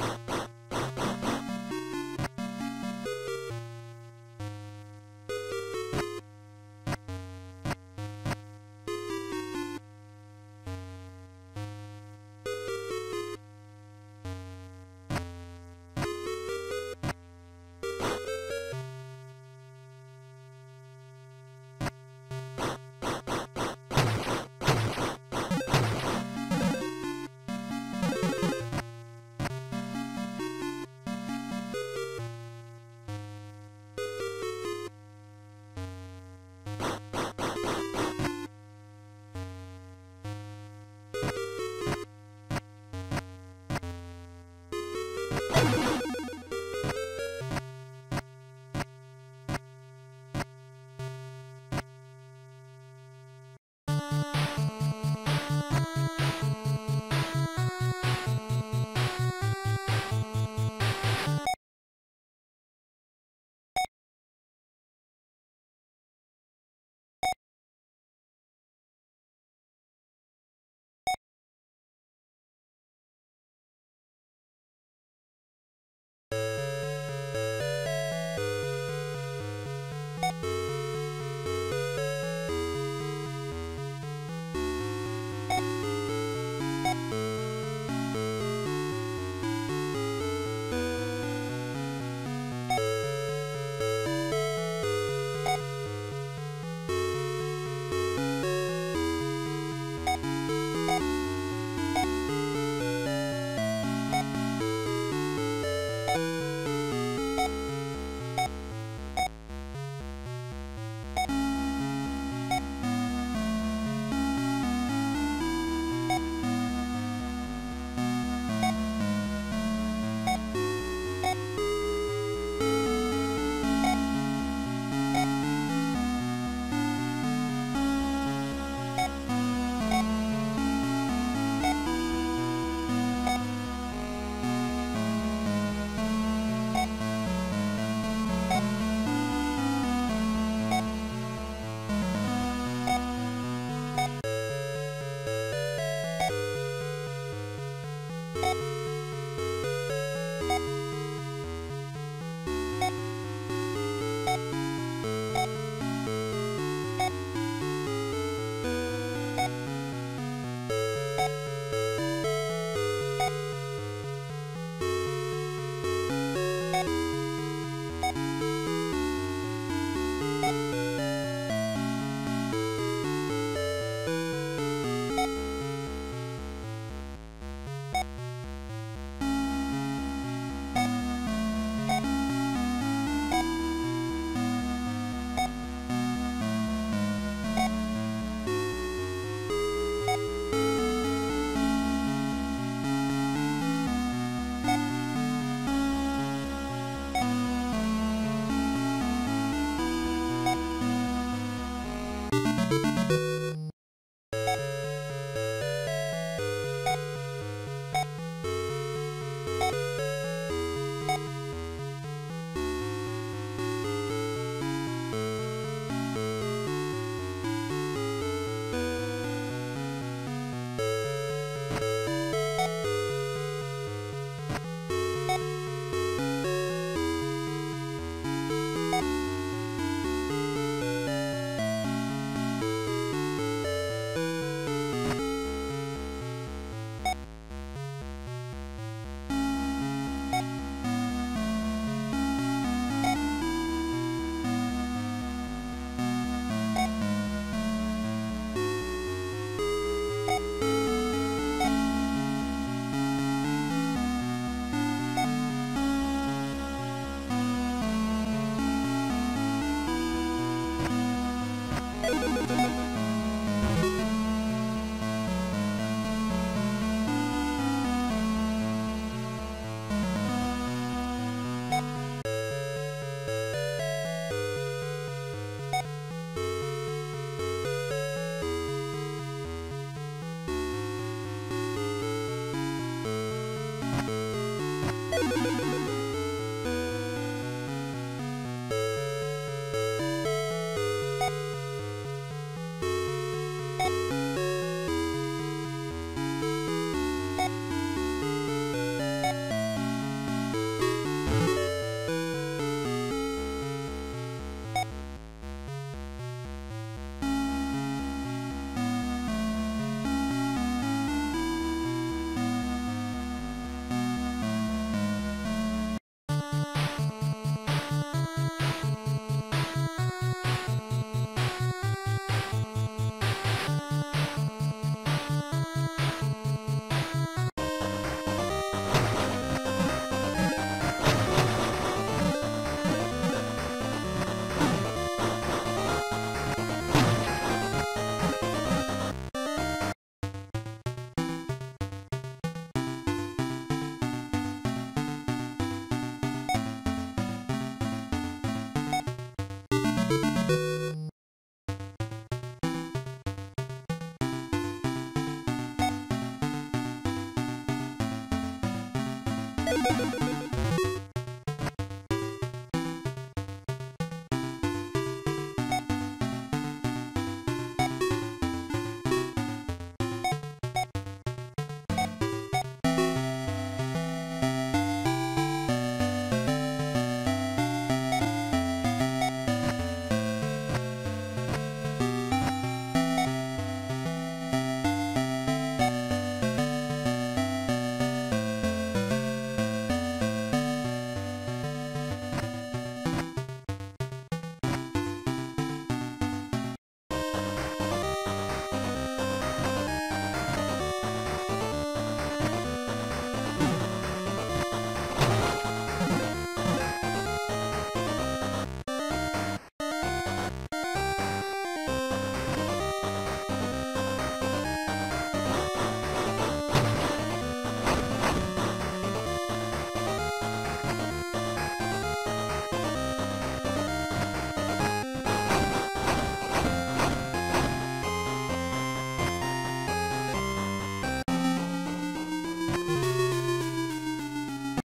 you